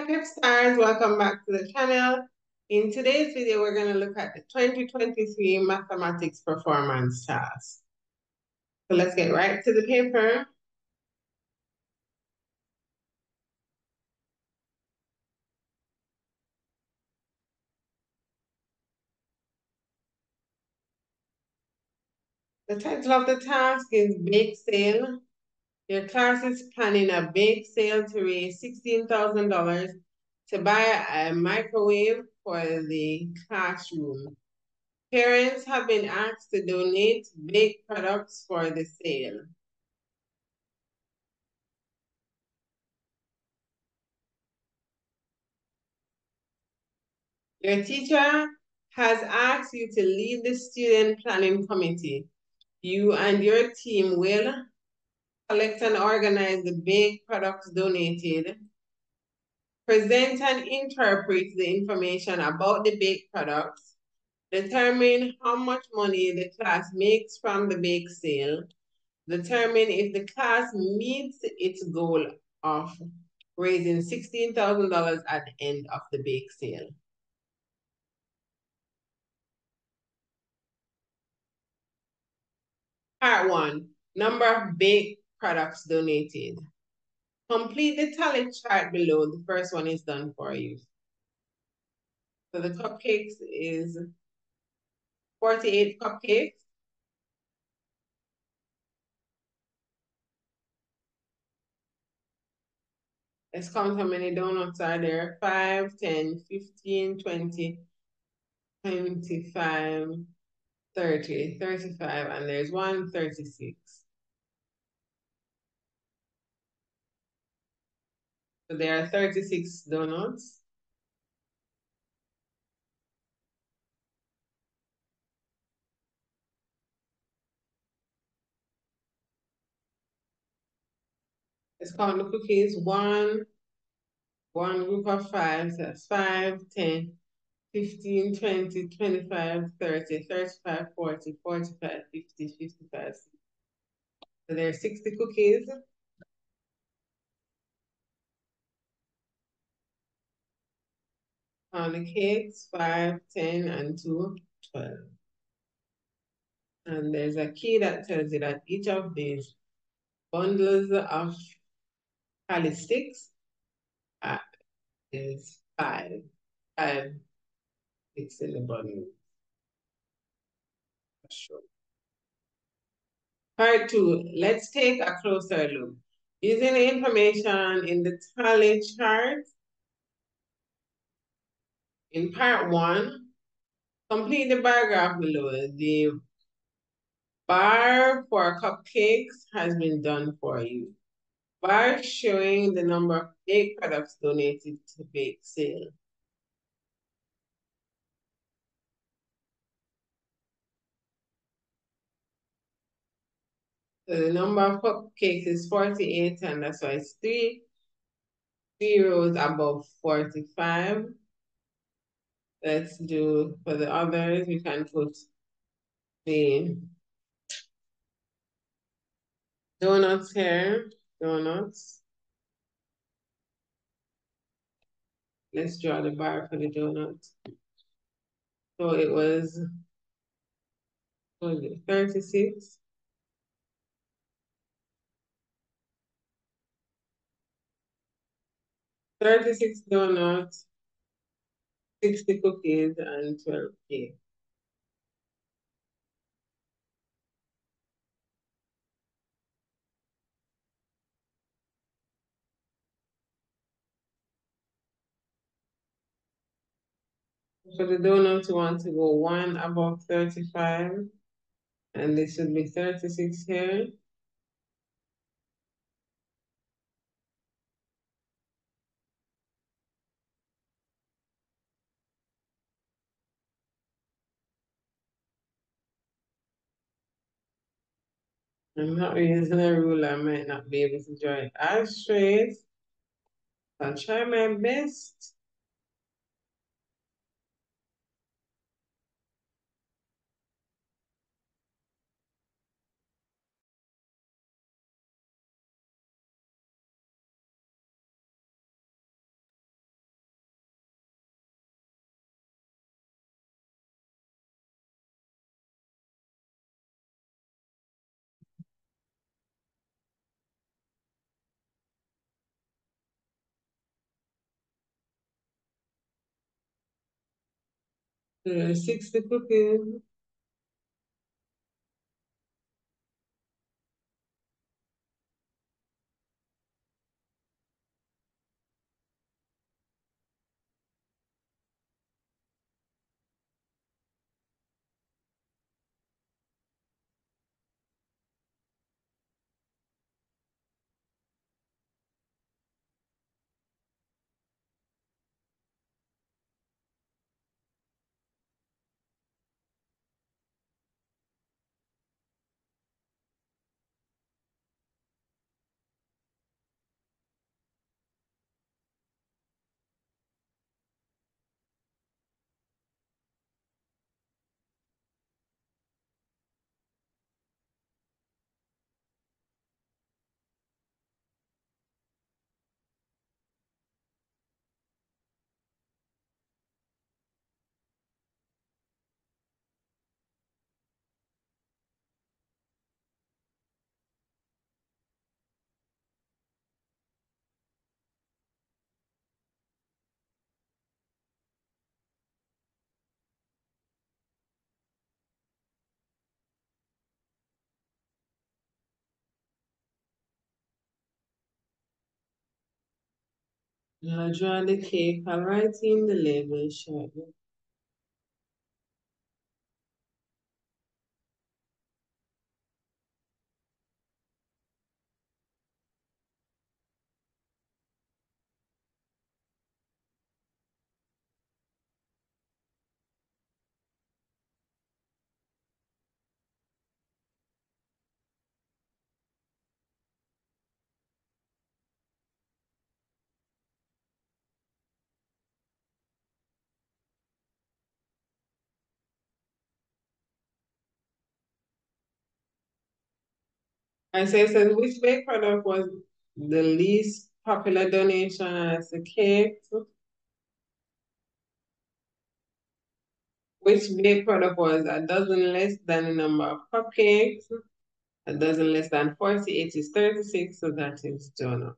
Hi Stars, welcome back to the channel. In today's video, we're going to look at the 2023 Mathematics Performance Task. So let's get right to the paper. The title of the task is Bake Sale. Your class is planning a bake sale to raise $16,000 to buy a microwave for the classroom. Parents have been asked to donate bake products for the sale. Your teacher has asked you to lead the student planning committee. You and your team will collect and organize the bake products donated, present and interpret the information about the bake products, determine how much money the class makes from the bake sale, determine if the class meets its goal of raising $16,000 at the end of the bake sale. Part one, number of baked products donated. Complete the tally chart below. The first one is done for you. So the cupcakes is 48 cupcakes. Let's count how many donuts are there. 5, 10, 15, 20, 25, 30, 35, and there's one 36. So there are 36 donuts. Let's count the cookies. One, one group of five, so that's 5, 10, 15, 20, 25, 30, 35, 40, 45, 50, 55. So there are 60 cookies. On the cakes, 5, 10, and 2, 12. And there's a key that tells you that each of these bundles of tally sticks uh, is 5. 5 it's in the bundle. Sure. Part two, let's take a closer look. Using the information in the tally chart, in part one, complete the bar graph below. The bar for cupcakes has been done for you. Bar showing the number of bake products donated to bake sale. So the number of cupcakes is 48, and that's why it's three, three rows above 45. Let's do, for the others, we can put the donuts here, donuts. Let's draw the bar for the donuts. So it was, was it 36? Thirty-six donuts, sixty cookies, and twelve cakes. For the donuts, you want to go one above 35, and this would be 36 here. I'm not using a rule, I might not be able to draw it as straight. I'll try my best. 60 cookies. I'll draw the cake. I'll write in the label. I say, so which baked product was the least popular donation as a cake? Which baked product was a dozen less than the number of cupcakes? A dozen less than 48 is 36, so that is Jonah.